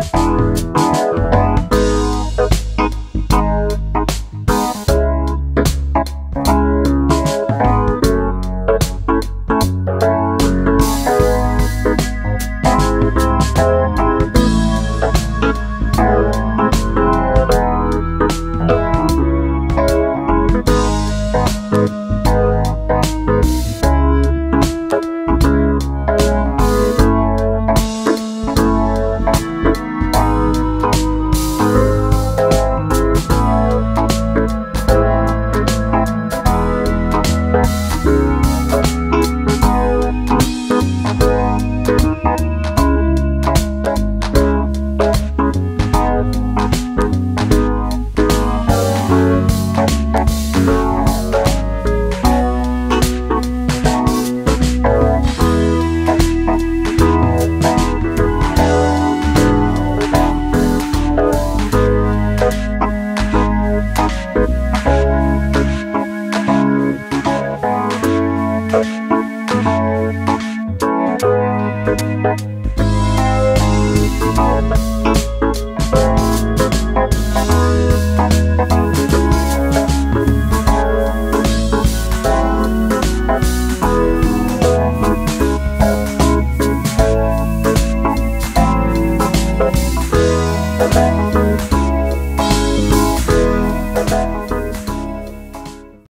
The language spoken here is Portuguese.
Música